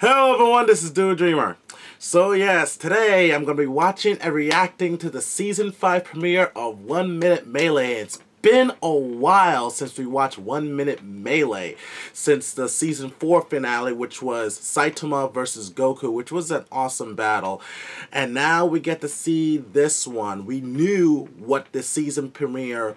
Hello everyone, this is Duo Dreamer. So yes, today I'm going to be watching and reacting to the Season 5 premiere of 1 Minute Melee. It's been a while since we watched 1 Minute Melee, since the Season 4 finale, which was Saitama versus Goku, which was an awesome battle. And now we get to see this one. We knew what the season premiere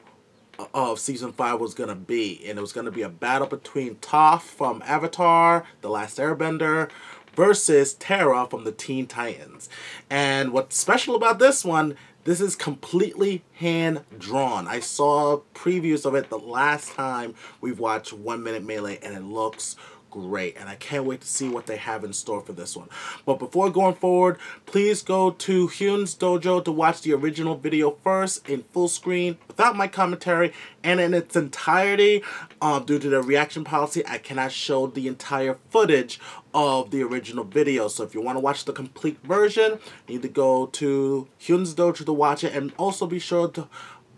of season five was gonna be, and it was gonna be a battle between Toph from Avatar, The Last Airbender, versus Terra from the Teen Titans. And what's special about this one, this is completely hand drawn. I saw previews of it the last time we've watched One Minute Melee, and it looks great and I can't wait to see what they have in store for this one. But before going forward, please go to Hyun's Dojo to watch the original video first in full screen without my commentary and in its entirety. Um, due to the reaction policy, I cannot show the entire footage of the original video. So if you want to watch the complete version, you need to go to Hyun's Dojo to watch it and also be sure to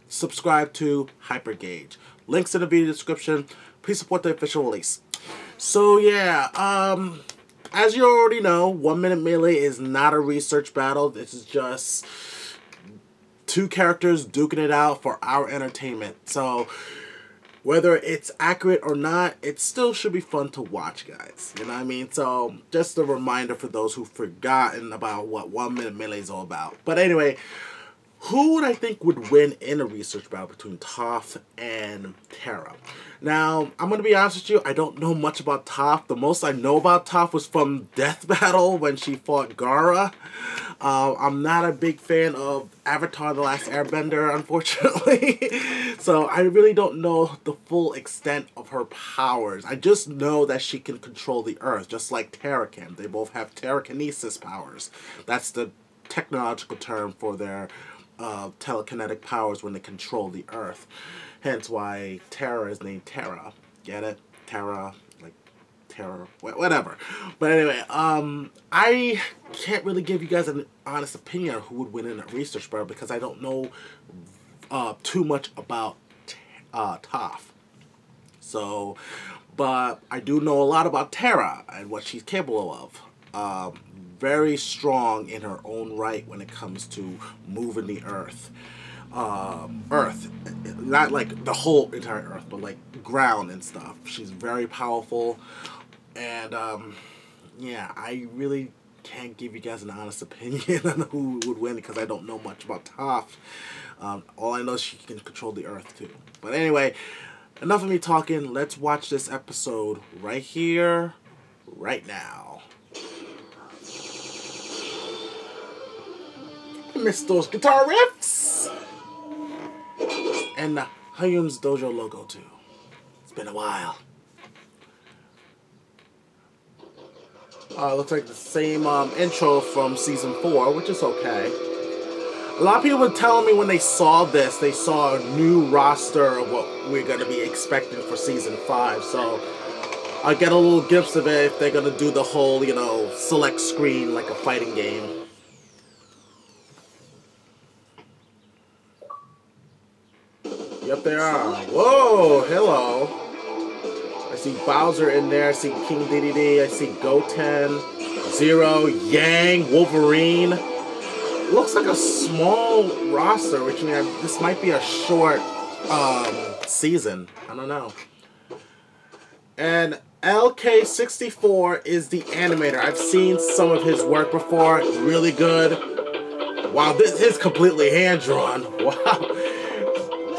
subscribe to Hypergauge. Links in the video description. Please support the official release. So yeah, um, as you already know, One Minute Melee is not a research battle. This is just two characters duking it out for our entertainment. So whether it's accurate or not, it still should be fun to watch, guys. You know what I mean? So just a reminder for those who've forgotten about what One Minute Melee is all about. But anyway, who would I think would win in a research battle between Toph and Terra? Now, I'm going to be honest with you, I don't know much about Toph. The most I know about Toph was from Death Battle when she fought Gaara. Uh, I'm not a big fan of Avatar The Last Airbender, unfortunately. so I really don't know the full extent of her powers. I just know that she can control the earth, just like Terra can. They both have telekinesis powers. That's the technological term for their telekinetic powers when they control the earth. Hence why Terra is named Terra. Get it? Terra, like Terra, whatever. But anyway, um, I can't really give you guys an honest opinion on who would win in a research battle because I don't know uh, too much about uh, Toph. So, but I do know a lot about Terra and what she's capable of. Um, very strong in her own right when it comes to moving the earth. Um, earth, not like the whole entire earth, but like ground and stuff. She's very powerful, and um, yeah, I really can't give you guys an honest opinion on who would win because I don't know much about Toph. Um, all I know is she can control the earth too. But anyway, enough of me talking. Let's watch this episode right here, right now. Miss those guitar riffs. And the Hyun's Dojo logo too. It's been a while. Uh, looks like the same um, intro from season four, which is okay. A lot of people were telling me when they saw this, they saw a new roster of what we're going to be expecting for season five. So I get a little glimpse of it if they're going to do the whole, you know, select screen like a fighting game. They are. Whoa, hello. I see Bowser in there. I see King Dedede. I see Goten, Zero, Yang, Wolverine. Looks like a small roster, which means this might be a short um, season. I don't know. And LK64 is the animator. I've seen some of his work before. Really good. Wow, this is completely hand-drawn. Wow.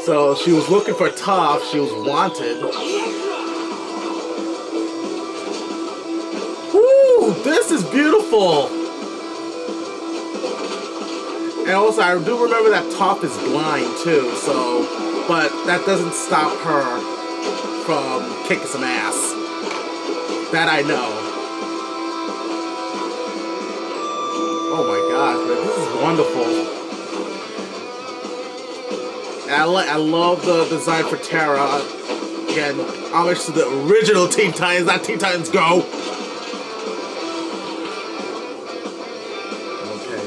So she was looking for Toph. She was wanted. Woo! This is beautiful. And also, I do remember that Toph is blind too. So, but that doesn't stop her from kicking some ass. That I know. Oh my gosh, man, this is wonderful. I, I love the design for Terra. Again, homage to the original Teen Titans, not Teen Titans Go! Okay.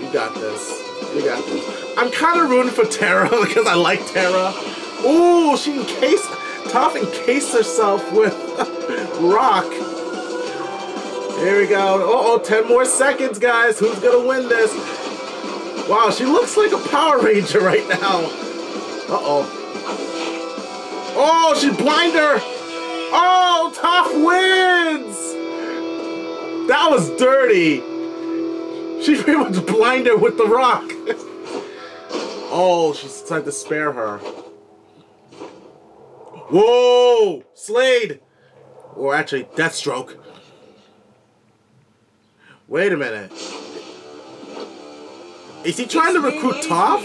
You got this. You got this. I'm kind of rooting for Terra because I like Terra. Ooh, she encased... Toph encased herself with rock. Here we go. Uh oh, 10 more seconds, guys. Who's gonna win this? Wow, she looks like a Power Ranger right now. Uh-oh. Oh, she blinder. Oh, Toph wins! That was dirty. She pretty much blinded with the rock. oh, she's trying to spare her. Whoa! Slade! Or actually, Deathstroke. Wait a minute. Is he trying to recruit Toph?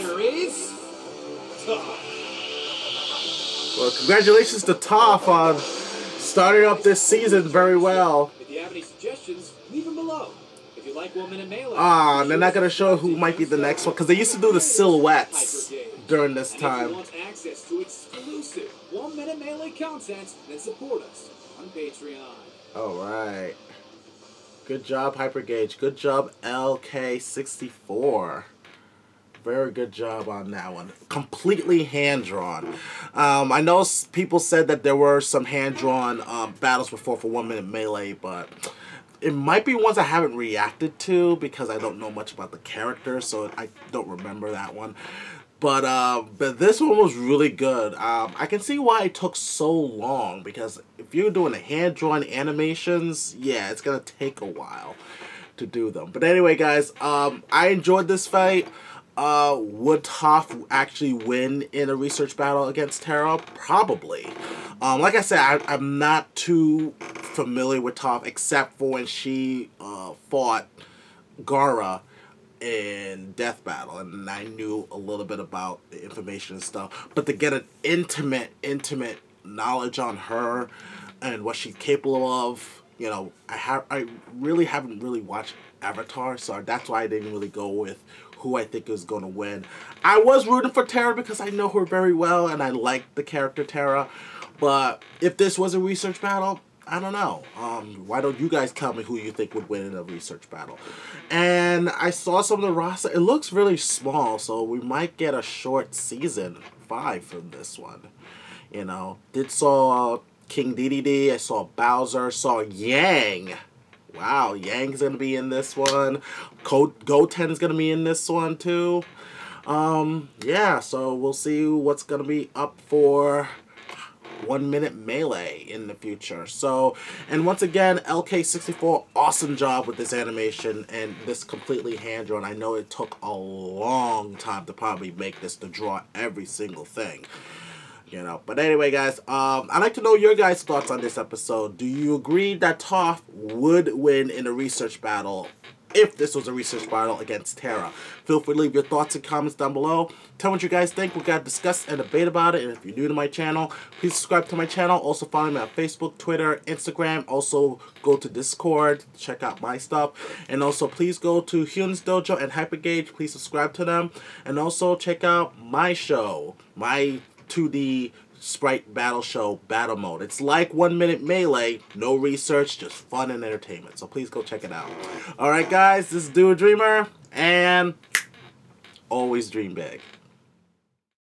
Well, congratulations to Toph on starting up this season very well. If you have any suggestions, leave them below. If you like One Minute Melee, Ah, they're not gonna show who might be the next one because they used to do the silhouettes during this and if you time. want access to exclusive One Minute Melee content, then support us on Patreon. All right. Good job, Hypergauge. Good job, LK64. Very good job on that one. Completely hand drawn. Um, I know people said that there were some hand drawn um, battles before for one minute melee, but it might be ones I haven't reacted to because I don't know much about the character, so I don't remember that one. But uh, but this one was really good. Um, I can see why it took so long because if you're doing the hand drawn animations, yeah, it's gonna take a while to do them. But anyway, guys, um, I enjoyed this fight. Uh, would Toph actually win in a research battle against Terra? Probably. Um, like I said, I, I'm not too familiar with Toph except for when she uh, fought Gaara in Death Battle, and I knew a little bit about the information and stuff. But to get an intimate, intimate knowledge on her and what she's capable of, you know, I have I really haven't really watched Avatar, so that's why I didn't really go with who I think is going to win. I was rooting for Terra because I know her very well and I like the character Terra, But if this was a research battle, I don't know. Um, why don't you guys tell me who you think would win in a research battle? And I saw some of the roster. It looks really small, so we might get a short season five from this one. You know, did saw King Dedede. I saw Bowser. Saw Yang. Wow, Yang's gonna be in this one. Go Goten's gonna be in this one too. Um, yeah, so we'll see what's gonna be up for one minute melee in the future. So, and once again, LK64, awesome job with this animation and this completely hand drawn. I know it took a long time to probably make this to draw every single thing. You know, but anyway, guys, um, I'd like to know your guys' thoughts on this episode. Do you agree that Toph would win in a research battle if this was a research battle against Terra. Feel free to leave your thoughts and comments down below. Tell me what you guys think. We got to discuss and debate about it. And if you're new to my channel, please subscribe to my channel. Also follow me on Facebook, Twitter, Instagram. Also go to Discord, check out my stuff. And also please go to Hyun's Dojo and Hypergauge. Please subscribe to them. And also check out my show, my 2D sprite battle show battle mode. It's like one minute melee no research just fun and entertainment. So please go check it out. All right guys this is Duo Dreamer and always dream big